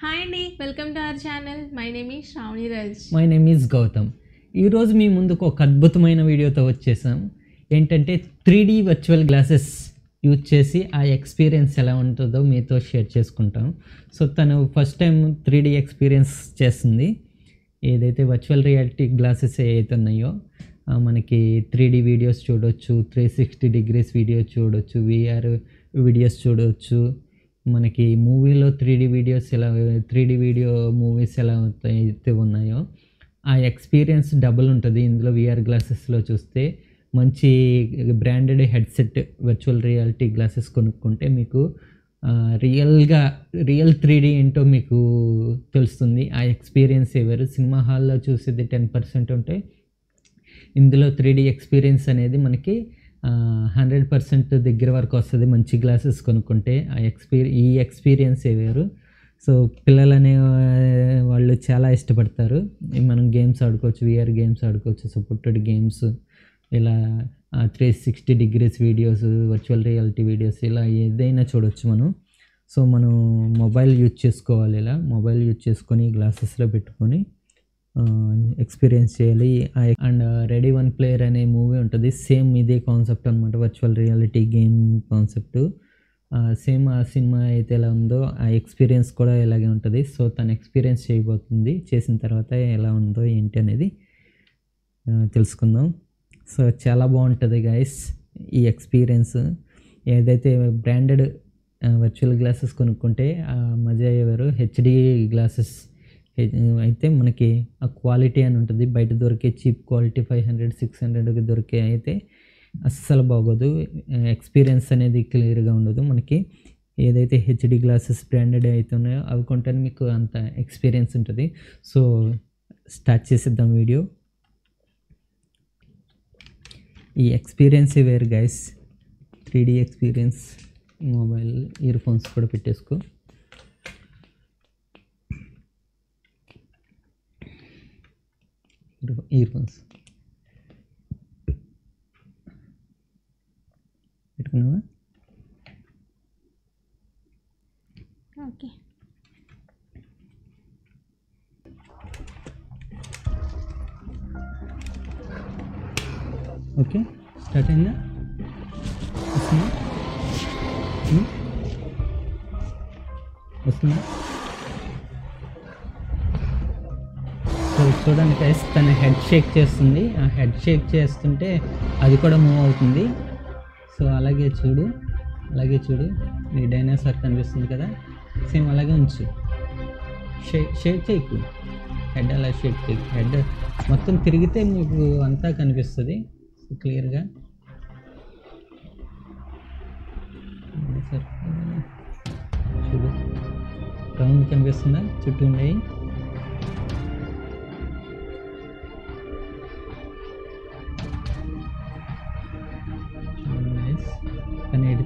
Hi అండి welcome to our channel my name is Sravani Raj my name is Gautam ఈరోజు మీ ముందుకు ఒక అద్భుతమైన వీడియోతో వచ్చేసాం. ఏంటంటే three D virtual glasses use చేసి ఆ ఎక్స్పీరియన్స్ ఎలా ఉంటుందో మీతో షేర్ చేసుకుంటాం. సో తను first time three D experience చేస్తుంది. ఏదైతే వర్చువల్ రియాలిటీ గ్లాసెస్ ఏవైతే ఉన్నాయో మనకి త్రీ డీ వీడియోస్ చూడొచ్చు త్రీ సిక్స్టీ డిగ్రీస్ వీడియోస్ చూడొచ్చు వీఆర్ వీడియోస్ చూడవచ్చు మనకి మూవీలో త్రీ డీ వీడియోస్ ఎలా త్రీ డీ వీడియో మూవీస్ ఎలా అయితే ఉన్నాయో ఆ ఎక్స్పీరియన్స్ డబుల్ ఉంటుంది. ఇందులో విఆర్ గ్లాసెస్లో చూస్తే మంచి branded headset virtual reality glasses కొనుక్కుంటే మీకు రియల్గా రియల్ త్రీ డీ ఏంటో మీకు తెలుస్తుంది. ఆ ఎక్స్పీరియన్స్ వేరు సినిమా హాల్లో చూసేది టెన్ పర్సెంట్ ఉంటే ఇందులో త్రీ డీ ఎక్స్పీరియన్స్ అనేది మనకి హండ్రెడ్ పర్సెంట్ దగ్గర వరకు వస్తుంది. మంచి గ్లాసెస్ కొనుక్కుంటే ఆ ఎక్స్పీరి ఈ ఎక్స్పీరియన్స్ వేరు. సో పిల్లలు అనే వాళ్ళు చాలా ఇష్టపడతారు. మనం గేమ్స్ ఆడుకోవచ్చు విఆర్ గేమ్స్ ఆడుకోవచ్చు సపోర్టెడ్ గేమ్స్ ఇలా three sixty degrees videos virtual reality videos ఇలా ఏదైనా చూడవచ్చు మనం. సో మనం మొబైల్ యూజ్ చేసుకోవాలి ఇలా. మొబైల్ యూజ్ చేసుకొని గ్లాసెస్లో పెట్టుకొని ఎక్స్పీరియన్స్ చేయాలి. అండ్ రెడీ వన్ ప్లేయర్ అనే మూవీ ఉంటుంది. సేమ్ ఇదే కాన్సెప్ట్ అనమాట virtual reality game concept same ఆ సినిమా అయితే ఎలా ఉందో ఆ ఎక్స్పీరియన్స్ కూడా ఇలాగే ఉంటుంది. సో తను ఎక్స్పీరియన్స్ చేయబోతుంది. చేసిన తర్వాత ఎలా ఉందో ఏంటి అనేది తెలుసుకుందాం. సో చాలా బాగుంటుంది గైస్ ఈ ఎక్స్పీరియన్స్ ఏదైతే బ్రాండెడ్ వర్చువల్ గ్లాసెస్ కొనుక్కుంటే మజా అయ్యేవారు హెచ్డి గ్లాసెస్ అయితే మనకి ఆ క్వాలిటీ అని ఉంటుంది. బయట దొరికే cheap quality five hundred six హండ్రెడ్కి దొరికే అయితే అస్సలు బాగోదు. ఎక్స్పీరియన్స్ అనేది క్లియర్గా ఉండదు మనకి. ఏదైతే హెచ్డి గ్లాసెస్ బ్రాండెడ్ అయితే ఉన్నాయో అవి కొంటే మీకు అంత ఎక్స్పీరియన్స్ ఉంటుంది. సో స్టార్ట్ చేసేద్దాం వీడియో. ఈ ఎక్స్పీరియన్స్ వేరు guys three D experience mobile earphones కూడా పెట్టేసుకో. ఇయర్ ఫోన్స్ పెట్టుకున్నావా ఓకే ఓకే స్టార్ట్ అయిందా వస్తుందా ఉం? వస్తుందా చూడండి గైస్ తన హెడ్ షేక్ చేస్తుంది. ఆ హెడ్ షేక్ చేస్తుంటే అది కూడా మూవ్ అవుతుంది. సో అలాగే చూడు అలాగే చూడు. నీ డైనోసార్ కనిపిస్తుంది కదా? సేమ్ అలాగే ఉంచు. షేక్ షేక్ చేయకు. హెడ్ అలా షేక్ చేయకు. హెడ్ మొత్తం తిరిగితే మీకు అంతా కనిపిస్తుంది. క్లియర్గా చూడు. రౌండ్ కనిపిస్తుందా? చుట్టూ ఉన్నాయి.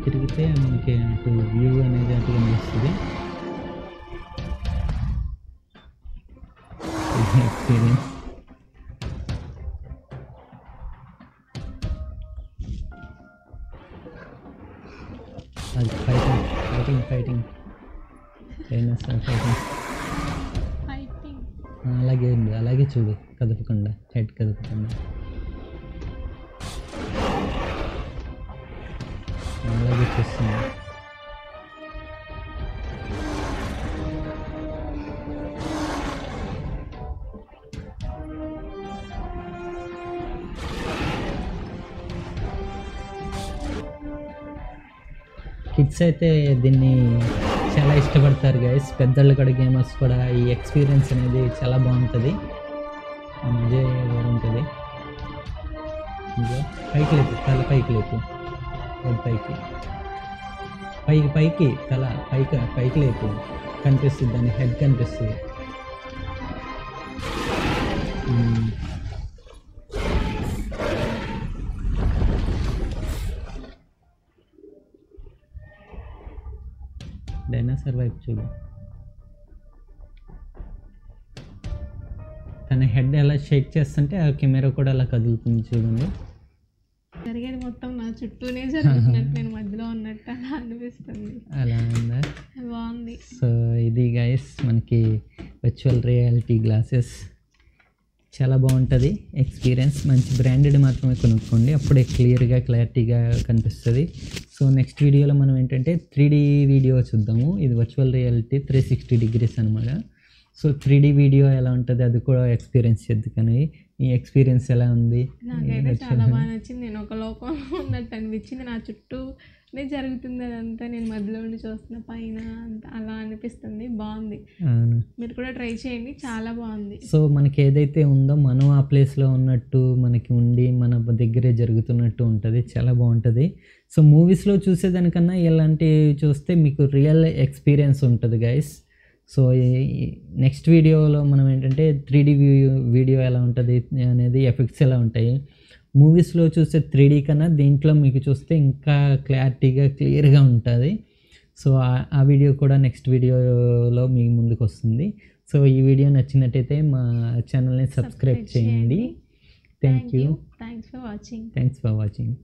తిరిగితే మనకి అటు వ్యూ అనేది అటు కనిపిస్తుంది. ఎక్స్పీరియన్స్ అది fighting fighting fighting dinosaur fighting అలాగే అలాగే చూడు. కదపకుండా. హెడ్ కదపకుండా. అలాగే చూస్తుంది కిడ్స్ అయితే దీన్ని చాలా ఇష్టపడతారు గైస్ పెద్దళ్ళు కూడా గేమర్స్ కూడా ఈ ఎక్స్పీరియన్స్ అనేది చాలా బాగుంటుంది. మజా బాగుంటుంది ఉంటుంది. పైకి లేపు తల పైకి లేపు. పైకి. పైకి పైకి తల పైకి పైకి లేపు. కనిపిస్తుంది దాని హెడ్ కనిపిస్తుంది. డైనాసర్ డైనోసార్ వైపు చూడు. తన హెడ్ ఎలా షేక్ చేస్తుంటే ఆ కెమెరా కూడా అలా కదులుతుంది చూడండి. చుట్టూనే జరుగుతున్నట్టు నేను మధ్యలో ఉన్నట్టు అలా అనిపిస్తుంది. అలా ఉందా? బాగుంది. సో ఇది గైస్ మనకి వర్చువల్ రియాలిటీ గ్లాసెస్ చాలా బాగుంటుంది. ఎక్స్పీరియన్స్ మంచి బ్రాండెడ్ మాత్రమే కొనుక్కోండి. అప్పుడే క్లియర్గా క్లారిటీగా కనిపిస్తుంది. సో నెక్స్ట్ వీడియోలో మనం ఏంటంటే త్రీ వీడియో చూద్దాము. ఇది virtual reality three sixty degrees అనమాట సో త్రీ వీడియో ఎలా ఉంటుంది? అది కూడా ఎక్స్పీరియన్స్ చేద్దుకని. ఈ ఎక్స్పీరియన్స్ ఎలా ఉంది? నాకైతే చాలా బాగా నచ్చింది. నేను ఒక లోకంలో ఉన్నట్టు అనిపించింది. నా చుట్టూనే జరుగుతుంది అదంతా. నేను మధ్యలో ఉండి చూస్తున్న పైన అలా అనిపిస్తుంది. బాగుంది. మీరు కూడా ట్రై చేయండి. చాలా బాగుంది. సో మనకి ఏదైతే ఉందో మనం ఆ ప్లేస్లో ఉన్నట్టు మనకి ఉండి మన దగ్గరే జరుగుతున్నట్టు ఉంటుంది. చాలా బాగుంటుంది. సో మూవీస్లో చూసేదానికన్నా ఇలాంటివి చూస్తే మీకు రియల్ ఎక్స్పీరియన్స్ ఉంటుంది గైస్ సో నెక్స్ట్ వీడియోలో మనం ఏంటంటే త్రీ డీ వీడియో ఎలా ఉంటుంది అనేది ఎఫెక్ట్స్ ఎలా ఉంటాయి. మూవీస్లో చూసే త్రీ డీ కన్నా దీంట్లో మీకు చూస్తే ఇంకా క్లారిటీగా క్లియర్గా ఉంటుంది. సో ఆ- ఆ వీడియో కూడా నెక్స్ట్ వీడియోలో మీ ముందుకు వస్తుంది. సో ఈ వీడియో నచ్చినట్టయితే మా ఛానల్ని సబ్స్క్రైబ్ చేయండి. Thank you thanks for watching thanks for watching